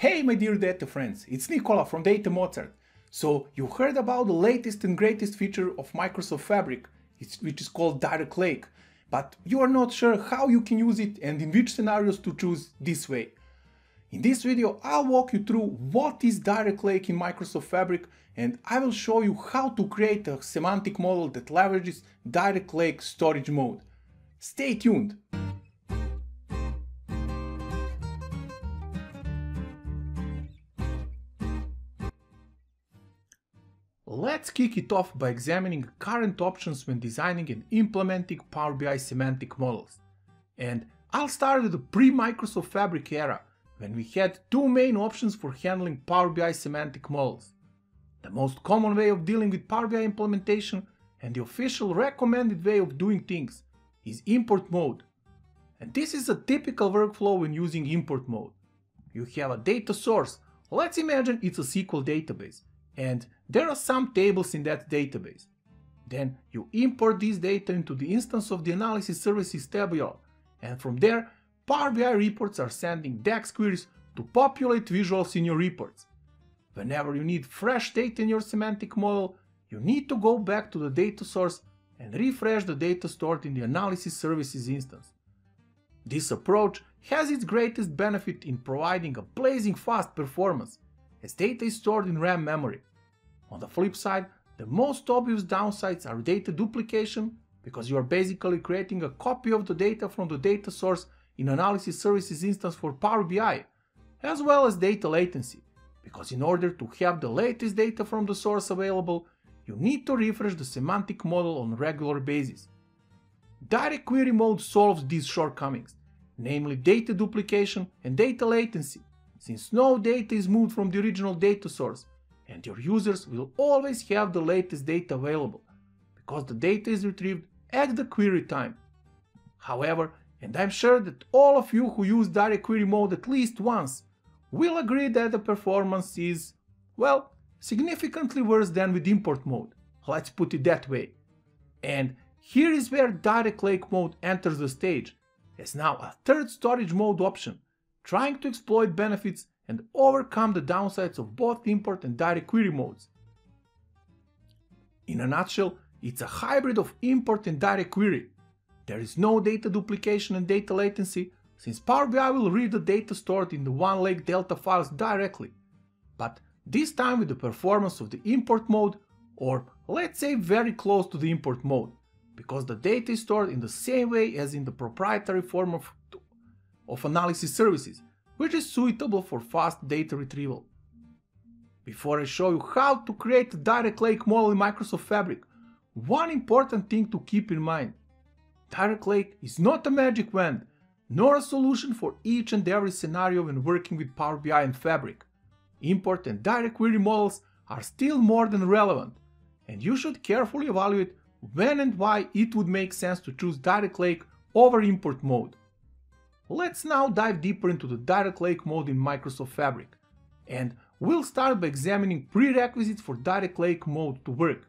Hey my dear data friends, it's Nicola from Data Mozart. So you heard about the latest and greatest feature of Microsoft Fabric, which is called Direct Lake, but you are not sure how you can use it and in which scenarios to choose this way. In this video I'll walk you through what is Direct Lake in Microsoft Fabric and I will show you how to create a semantic model that leverages Direct Lake storage mode. Stay tuned! Let's kick it off by examining current options when designing and implementing Power BI semantic models. And I'll start with the pre-Microsoft Fabric era, when we had two main options for handling Power BI semantic models. The most common way of dealing with Power BI implementation and the official recommended way of doing things is import mode. And this is a typical workflow when using import mode. You have a data source, let's imagine it's a SQL database, and there are some tables in that database. Then you import this data into the instance of the Analysis Services tabular, and from there, Power BI reports are sending DAX queries to populate visuals in your reports. Whenever you need fresh data in your semantic model, you need to go back to the data source and refresh the data stored in the Analysis Services instance. This approach has its greatest benefit in providing a blazing fast performance, as data is stored in RAM memory. On the flip side, the most obvious downsides are data duplication, because you are basically creating a copy of the data from the data source in Analysis Services instance for Power BI, as well as data latency, because in order to have the latest data from the source available, you need to refresh the semantic model on a regular basis. Direct query mode solves these shortcomings, namely data duplication and data latency, since no data is moved from the original data source and your users will always have the latest data available, because the data is retrieved at the query time. However, and I'm sure that all of you who use direct query mode at least once will agree that the performance is, well, significantly worse than with import mode, let's put it that way. And here is where direct lake mode enters the stage, as now a third storage mode option, trying to exploit benefits and overcome the downsides of both import and direct query modes. In a nutshell, it's a hybrid of import and direct query. There is no data duplication and data latency, since Power BI will read the data stored in the OneLake Delta files directly, but this time with the performance of the import mode, or let's say very close to the import mode, because the data is stored in the same way as in the proprietary form of, of analysis services, which is suitable for fast data retrieval. Before I show you how to create a direct lake model in Microsoft Fabric, one important thing to keep in mind. Direct Lake is not a magic wand, nor a solution for each and every scenario when working with Power BI and Fabric. Import and direct query models are still more than relevant, and you should carefully evaluate when and why it would make sense to choose Direct Lake over import mode. Let's now dive deeper into the Direct Lake mode in Microsoft Fabric, and we'll start by examining prerequisites for Direct Lake mode to work.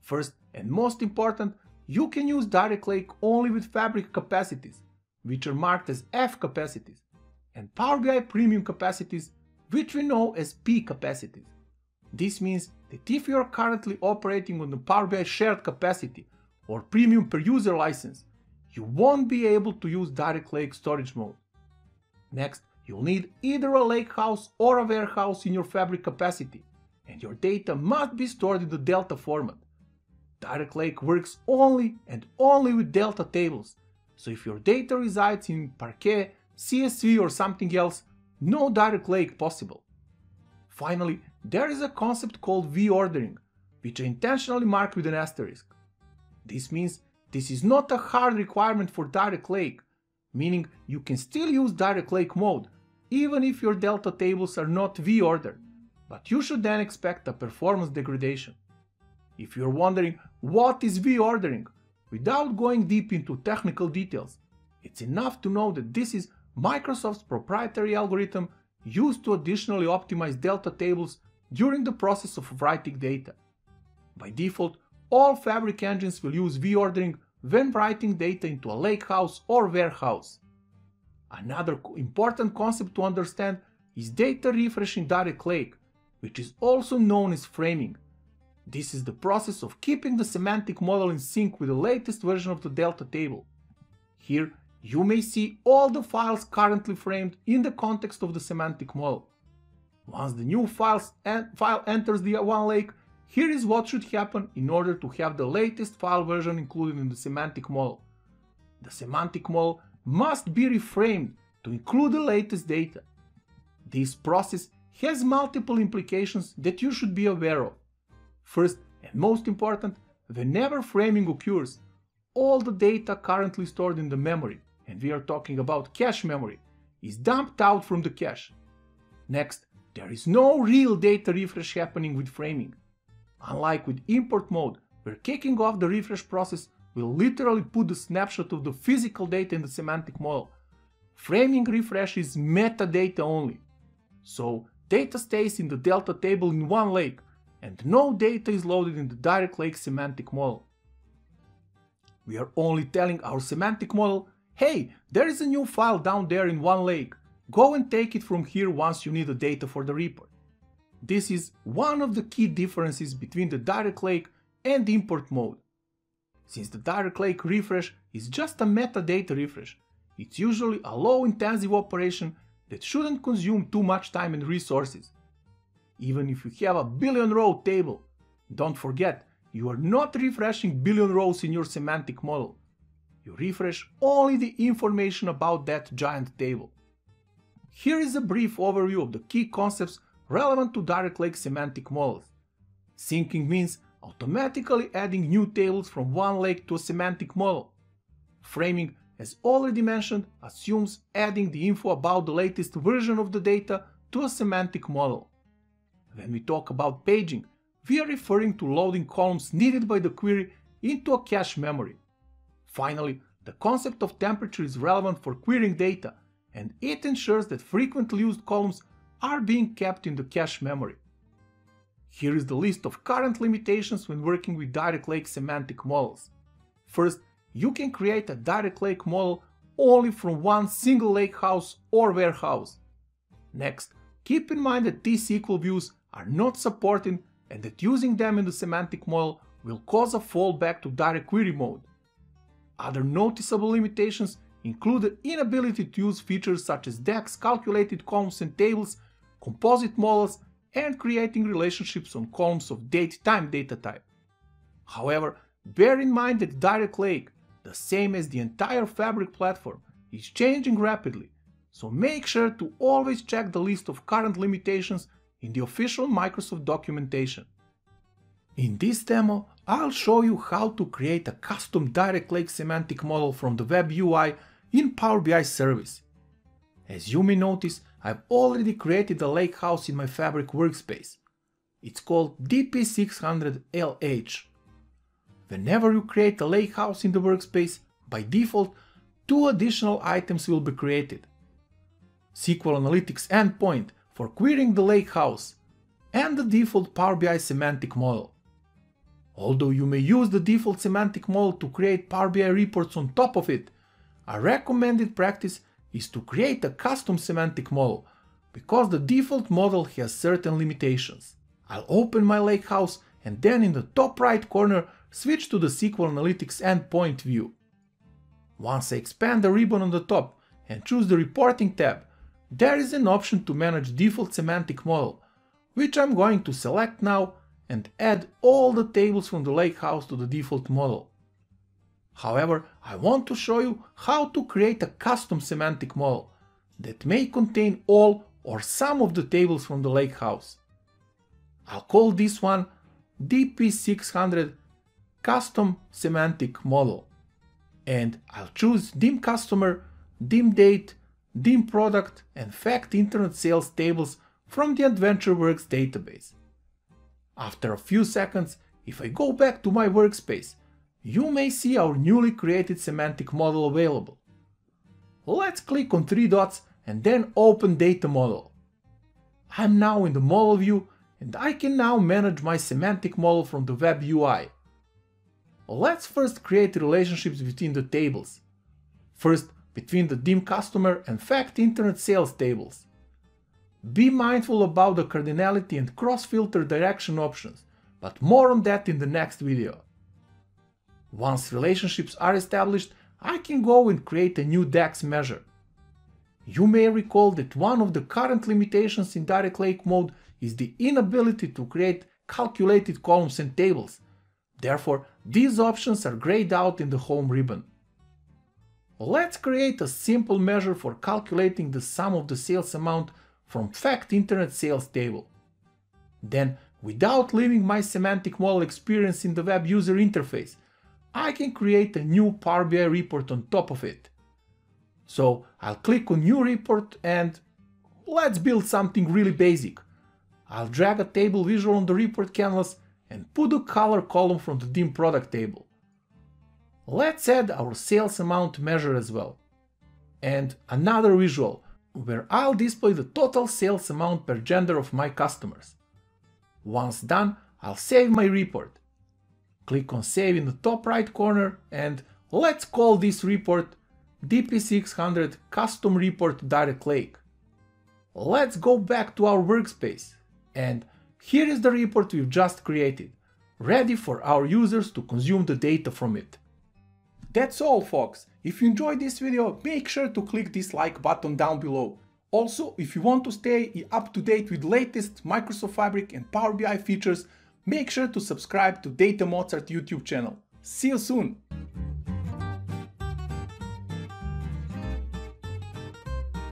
First and most important, you can use Direct Lake only with Fabric capacities, which are marked as F capacities, and Power BI Premium capacities, which we know as P capacities. This means that if you are currently operating on the Power BI shared capacity or Premium per user license, you won't be able to use Direct Lake storage mode. Next, you'll need either a lakehouse or a warehouse in your Fabric capacity, and your data must be stored in the Delta format. Direct Lake works only and only with Delta tables, so if your data resides in Parquet, CSV or something else, no Direct Lake possible. Finally, there is a concept called V-ordering, which I intentionally mark with an asterisk. This means this is not a hard requirement for Direct Lake, meaning you can still use Direct Lake mode, even if your Delta tables are not V-ordered, but you should then expect a performance degradation. If you're wondering what is V-ordering, without going deep into technical details, it's enough to know that this is Microsoft's proprietary algorithm used to additionally optimize Delta tables during the process of writing data. By default, all Fabric engines will use V-ordering when writing data into a lakehouse or warehouse. Another important concept to understand is data refresh in Direct Lake, which is also known as framing. This is the process of keeping the semantic model in sync with the latest version of the Delta table. Here, you may see all the files currently framed in the context of the semantic model. Once the new files en file enters the OneLake, here is what should happen in order to have the latest file version included in the semantic model. The semantic model must be reframed to include the latest data. This process has multiple implications that you should be aware of. First and most important, whenever framing occurs, all the data currently stored in the memory, and we are talking about cache memory, is dumped out from the cache. Next, there is no real data refresh happening with framing. Unlike with import mode, where kicking off the refresh process will literally put the snapshot of the physical data in the semantic model. Framing refresh is metadata only. So data stays in the delta table in OneLake and no data is loaded in the direct lake semantic model. We are only telling our semantic model, hey, there is a new file down there in OneLake, go and take it from here once you need the data for the report. This is one of the key differences between the direct lake and import mode. Since the direct lake refresh is just a metadata refresh, it's usually a low intensive operation that shouldn't consume too much time and resources. Even if you have a billion row table, don't forget you are not refreshing billion rows in your semantic model. You refresh only the information about that giant table. Here is a brief overview of the key concepts relevant to direct lake semantic models. Syncing means automatically adding new tables from OneLake to a semantic model. Framing, as already mentioned, assumes adding the info about the latest version of the data to a semantic model. When we talk about paging, we are referring to loading columns needed by the query into a cache memory. Finally, the concept of temperature is relevant for querying data, and it ensures that frequently used columns are being kept in the cache memory. Here is the list of current limitations when working with Direct Lake semantic models. First, you can create a Direct Lake model only from one single lakehouse or warehouse. Next, keep in mind that T-SQL views are not supported and that using them in the semantic model will cause a fallback to direct query mode. Other noticeable limitations include the inability to use features such as DAX, calculated columns and tables, composite models, and creating relationships on columns of date-time data type. However, bear in mind that Direct Lake, the same as the entire Fabric platform, is changing rapidly, so make sure to always check the list of current limitations in the official Microsoft documentation. In this demo, I'll show you how to create a custom Direct Lake semantic model from the web UI in Power BI service. As you may notice, I've already created a lakehouse in my Fabric workspace. It's called DP600LH. Whenever you create a lakehouse in the workspace, by default, two additional items will be created. SQL Analytics endpoint for querying the lakehouse and the default Power BI semantic model. Although you may use the default semantic model to create Power BI reports on top of it, a recommended practice is to create a custom semantic model, because the default model has certain limitations. I'll open my lakehouse and then in the top right corner switch to the SQL Analytics endpoint view. Once I expand the ribbon on the top and choose the reporting tab, there is an option to manage default semantic model, which I'm going to select now and add all the tables from the lakehouse to the default model. However, I want to show you how to create a custom semantic model that may contain all or some of the tables from the lakehouse. I'll call this one DP600 Custom Semantic Model and I'll choose DIM Customer, DIM Date, DIM Product and Fact Internet Sales tables from the AdventureWorks database. After a few seconds, if I go back to my workspace, you may see our newly created semantic model available. Let's click on three dots and then open data model. I'm now in the model view and I can now manage my semantic model from the web UI. Let's first create relationships between the tables. First, between the DIM customer and fact internet sales tables. Be mindful about the cardinality and cross-filter direction options, but more on that in the next video. Once relationships are established, I can go and create a new DAX measure. You may recall that one of the current limitations in Direct Lake mode is the inability to create calculated columns and tables. Therefore, these options are grayed out in the home ribbon. Let's create a simple measure for calculating the sum of the sales amount from fact internet sales table. Then, without leaving my semantic model experience in the web user interface, I can create a new Power BI report on top of it. So I'll click on new report and let's build something really basic. I'll drag a table visual on the report canvas and put a color column from the dim product table. Let's add our sales amount measure as well. And another visual where I'll display the total sales amount per gender of my customers. Once done, I'll save my report. Click on save in the top right corner and let's call this report DP600 Custom Report Direct Lake. Let's go back to our workspace and here is the report we've just created, ready for our users to consume the data from it. That's all folks. If you enjoyed this video, make sure to click this like button down below. Also, if you want to stay up to date with latest Microsoft Fabric and Power BI features, make sure to subscribe to Data Mozart YouTube channel. See you soon!